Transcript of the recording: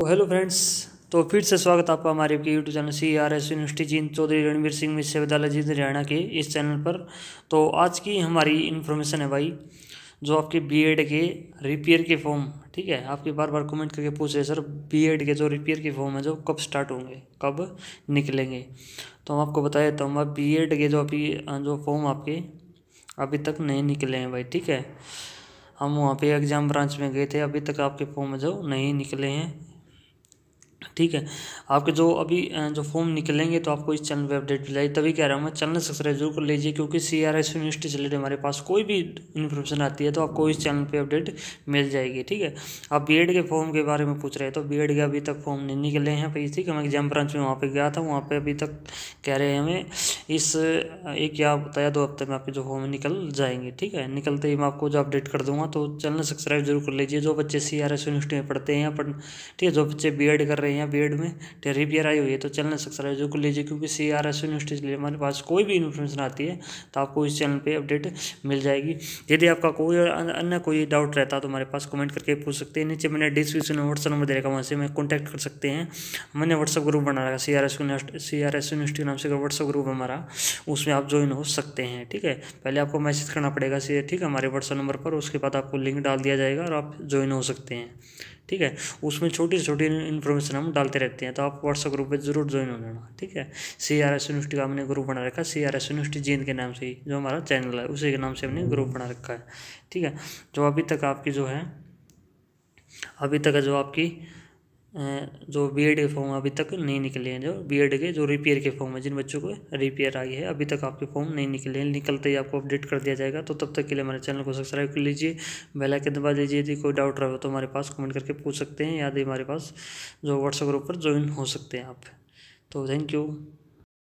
तो hello friends तो फिर से स्वागत आपका हमारे YouTube channel C R S University Jind Chaudhary Ranbir Singh विश्वविद्यालय जींद, हरियाणा के इस चैनल पर। तो आज की हमारी इन्फॉर्मेशन है भाई, जो आपके बीएड के रिपेयर के फॉर्म ठीक है? आपके बार बार कमेंट करके पूछ रहे सर बीएड के जो रिपेयर के फॉर्म है, जो कब स्टार्ट होंगे? कब निकलेंगे? तो हम आपको बताया तो हम बी के जो अभी जो फॉर्म आपके अभी तक नहीं निकले हैं भाई, ठीक है? हम वहाँ पे एग्ज़ाम ब्रांच में गए थे, अभी तक आपके फॉर्म जो नहीं निकले हैं। ठीक है। आपके जो अभी जो फॉर्म निकलेंगे तो आपको इस चैनल पे अपडेट मिलाई तभी कह रहा हूँ मैं चैनल सब्सक्राइब ज़रूर कर लीजिए क्योंकि सी आर एस यूनिवर्सिटी से रिलेटेड हमारे पास कोई भी इन्फॉर्मेशन आती है तो आपको इस चैनल पे अपडेट मिल जाएगी, ठीक है। आप बी के फॉर्म के बारे में पूछ रहे हैं तो बी के अभी तक फॉर्म नहीं निकले हैं भाई ठीक है, मैं एग्ज़ाम ब्रांच में वहाँ पर गया था, वहाँ पर अभी तक कह रहे हैं हमें इस, एक या बताया दो हफ़्ते में आपके जो फॉर्म निकल जाएँगे, ठीक है। निकलते ही मैं आपको जो अपडेट कर दूँगा तो चैनल सब्सक्राइब ज़रूर कर लीजिए, जो बच्चे सी आर एस यूनिवर्सिटी में पढ़ते हैं पर ठीक है, जो बच्चे बी कर रहे हैं बी में रिपेयर आई हुई है तो चैनल सब्सक्राइब कर लीजिए, क्योंकि सी आर एस यूनिवर्सिटी के लिए हमारे पास कोई भी इन्फॉर्मेशन आती है तो आपको इस चैनल पे अपडेट मिल जाएगी। यदि आपका कोई अन्य कोई डाउट रहता तो हमारे पास कमेंट करके पूछ सकते हैं। नीचे मैंने डिस्क्रिप्शन में व्हाट्सअप नंबर दे रखा वहाँ से मैं कॉन्टैक्ट कर सकते हैं। मैंने व्हाट्सअप ग्रुप बना रखा C R S C R S University नाम से व्हाट्सअप ग्रुप हमारा, उसमें आप ज्वाइन हो सकते हैं, ठीक है? पहले आपको मैसेज करना पड़ेगा ठीक है? हमारे व्हाट्सअप नंबर पर, उसके बाद आपको लिंक डाल दिया जाएगा और आप ज्वाइन हो सकते हैं। ठीक है? उसमें छोटी छोटी इन्फॉर्मेशन हम डालते रहते हैं तो आप व्हाट्सअप ग्रुप पे ज़रूर ज्वाइन हो जाना, ठीक है? सी आर एस यूनिवर्सिटी का हमने ग्रुप बना रखा है C R S University Jind के नाम से ही, जो हमारा चैनल है, उसी के नाम से हमने ग्रुप बना रखा है, ठीक है? जो अभी तक आपकी जो है, अभी तक जो आपकी जो बी एड के फॉर्म अभी तक नहीं निकले हैं जो बी एड के, जो रिपेयर के फॉर्म है, जिन बच्चों को रिपेयर आ आई है, अभी तक आपके फॉर्म नहीं निकले हैं, निकलते ही आपको अपडेट कर दिया जाएगा। तो तब तक के लिए हमारे चैनल को सब्सक्राइब कर लीजिए बेल आइकन दबा दीजिए, यदि कोई डाउट रहे तो हमारे पास कमेंट करके पूछ सकते हैं, या हमारे पास जो व्हाट्सएप ग्रुप पर ज्वाइन हो सकते हैं आप। तो थैंक यू